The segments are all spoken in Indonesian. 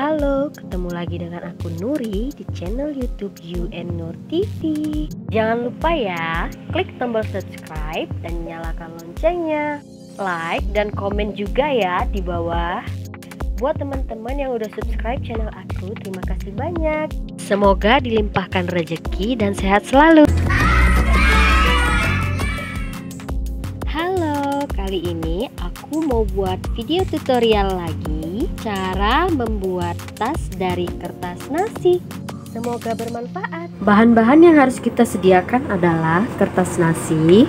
Halo, ketemu lagi dengan aku Nuri di channel YouTube UN Nur TV. Jangan lupa ya, klik tombol subscribe dan nyalakan loncengnya. Like dan komen juga ya di bawah. Buat teman-teman yang udah subscribe channel aku, terima kasih banyak. Semoga dilimpahkan rezeki dan sehat selalu. Halo, kali ini aku mau buat video tutorial lagi cara membuat tas dari kertas nasi. Semoga bermanfaat. Bahan-bahan yang harus kita sediakan adalah kertas nasi,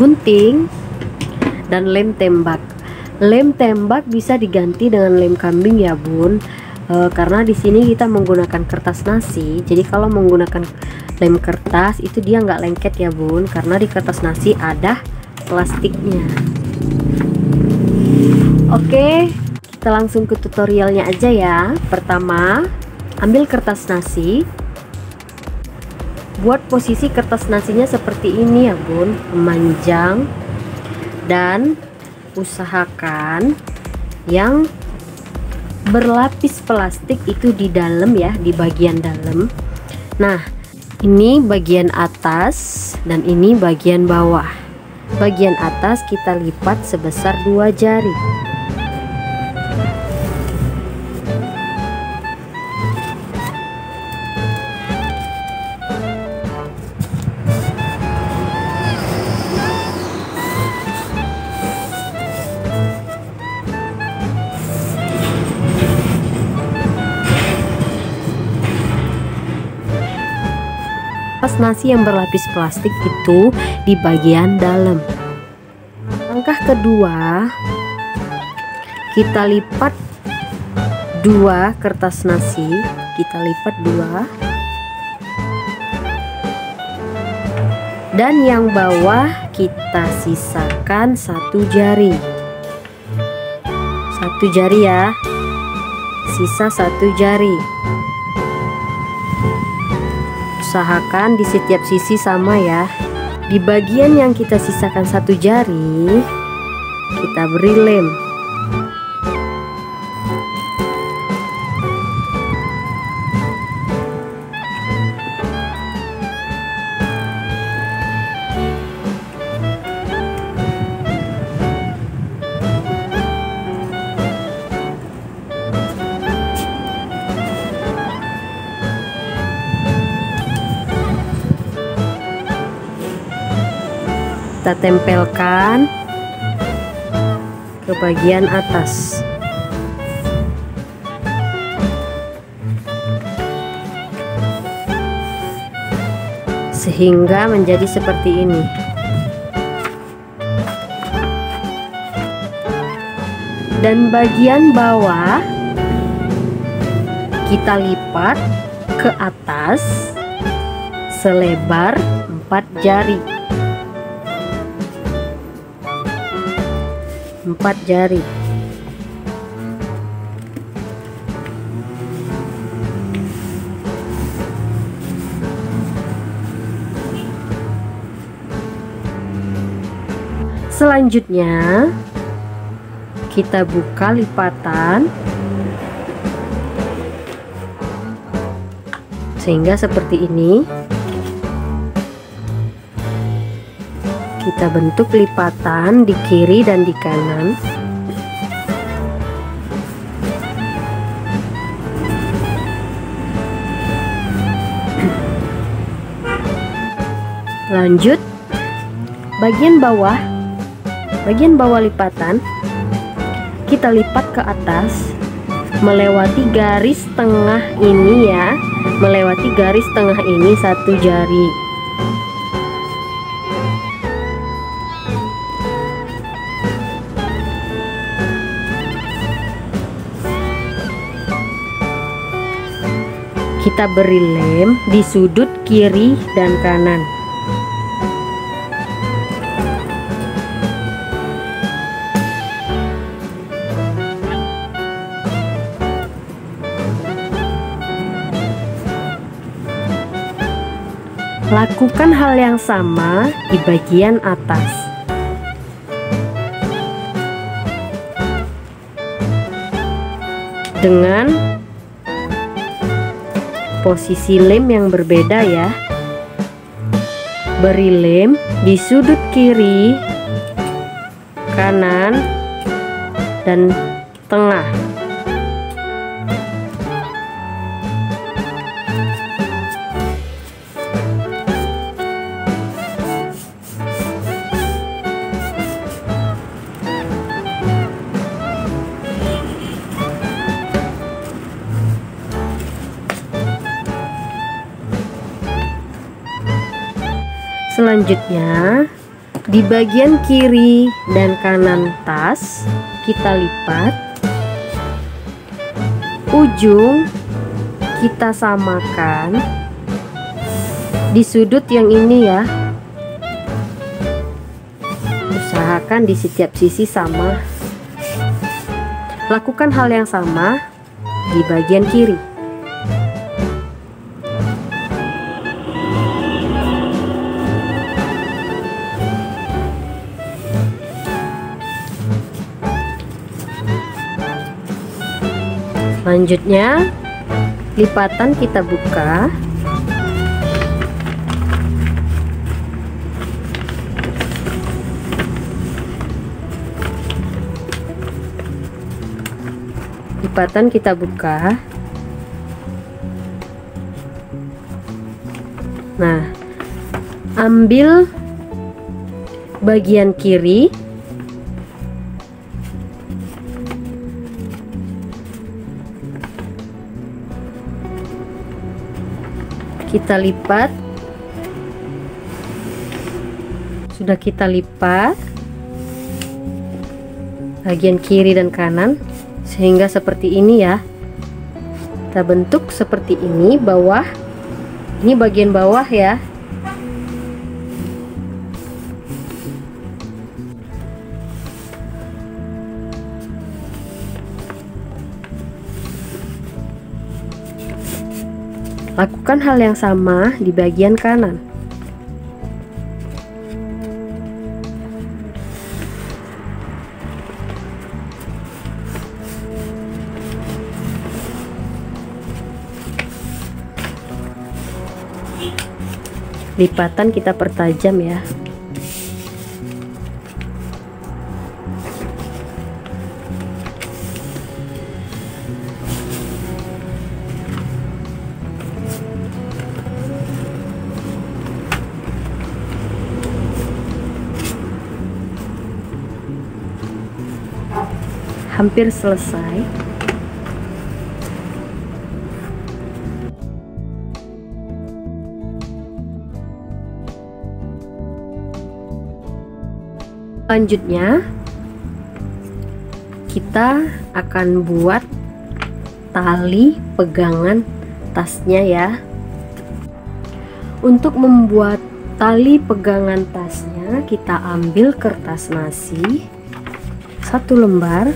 gunting, dan lem tembak. Lem tembak bisa diganti dengan lem kambing ya, Bun. E, karena di sini kita menggunakan kertas nasi. Jadi kalau menggunakan lem kertas itu dia nggak lengket ya, Bun. Karena di kertas nasi ada plastiknya. Oke, kita langsung ke tutorialnya aja ya. Pertama ambil kertas nasi. Buat posisi kertas nasinya seperti ini ya bun. Memanjang. Dan usahakan yang berlapis plastik itu di dalam ya di bagian dalam. Nah ini bagian atas dan ini bagian bawah. Bagian atas kita lipat sebesar dua jari Pas nasi yang berlapis plastik itu di bagian dalam. Langkah kedua, kita lipat dua kertas nasi, kita lipat dua. Dan yang bawah kita sisakan satu jari. Satu jari ya. Sisa satu jari usahakan di setiap sisi sama ya. Di bagian yang kita sisakan satu jari kita beri lem kita tempelkan ke bagian atas. Sehingga menjadi seperti ini. Dan bagian bawah kita lipat ke atas selebar 4 jari empat jari. Selanjutnya kita buka lipatan sehingga seperti ini kita bentuk lipatan di kiri dan di kanan. Lanjut. Bagian bawah. Bagian bawah lipatan. Kita lipat ke atas. Melewati garis tengah ini ya. Melewati garis tengah ini satu jari kita beri lem di sudut kiri dan kanan Lakukan hal yang sama di bagian atas. dengan posisi lem yang berbeda ya. Beri lem di sudut kiri kanan dan tengah Selanjutnya, di bagian kiri dan kanan tas kita lipat. Ujung kita samakan di sudut yang ini ya. Usahakan di setiap sisi sama. Lakukan hal yang sama di bagian kiri. Selanjutnya, lipatan kita buka. Lipatan kita buka. Nah, ambil bagian kiri kita lipat. Sudah kita lipat. Bagian kiri dan kanan. Sehingga seperti ini ya. Kita bentuk seperti ini bawah. Ini bagian bawah ya Lakukan hal yang sama di bagian kanan. Lipatan kita pertajam ya. Hampir selesai Selanjutnya kita akan buat tali pegangan tasnya ya. Untuk membuat tali pegangan tasnya, kita ambil kertas nasi satu lembar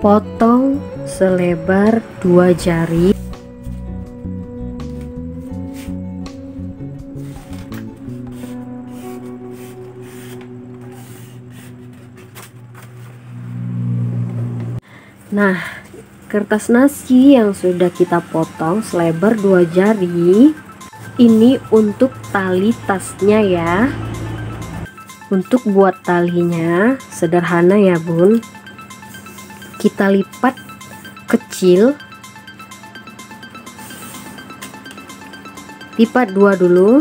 potong selebar dua jari Nah, kertas nasi yang sudah kita potong selebar dua jari ini untuk tali tasnya ya. Untuk buat talinya sederhana ya, Bun kita lipat kecil. Lipat dua dulu.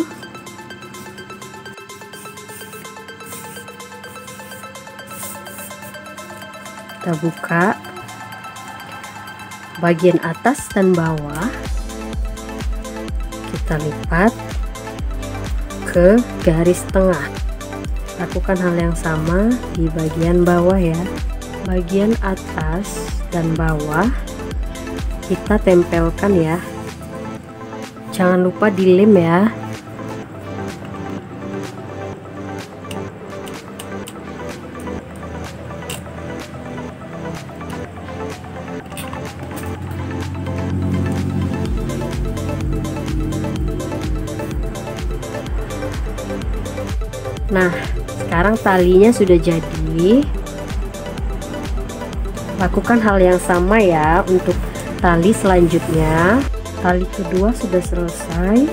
Kita buka bagian atas dan bawah. Kita lipat ke garis tengah. Lakukan hal yang sama di bagian bawah ya bagian atas dan bawah kita tempelkan ya jangan lupa dilem ya Nah, sekarang talinya sudah jadi. Lakukan hal yang sama ya untuk tali selanjutnya. Tali kedua sudah selesai.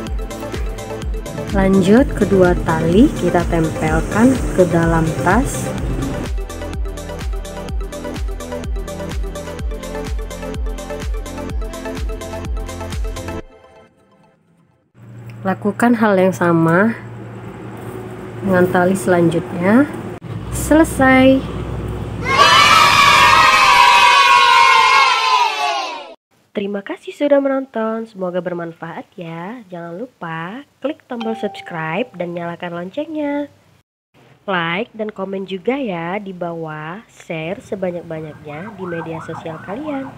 Lanjut kedua tali kita tempelkan ke dalam tas. Lakukan hal yang sama dengan tali selanjutnya. Selesai. Terima kasih sudah menonton, semoga bermanfaat ya. Jangan lupa klik tombol subscribe dan nyalakan loncengnya. Like dan komen juga ya di bawah, share sebanyak-banyaknya di media sosial kalian.